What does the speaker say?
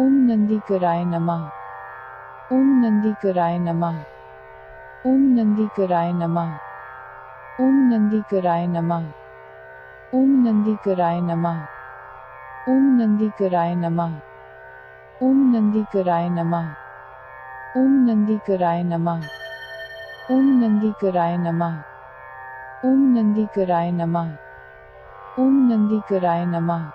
ओम नंदीकराय नमः ओम नंदीकराय नमः ओम नंदीकराय नमः ओम नंदीकराय नमः ओम नंदीकराय नमः ओम नंदीकराय नमः ओम नंदीकराय नमः ओम नंदीकराय नमः ओम नंदीकराय नमः ओम नंदीकराय नमः ओम नंदीकराय नमः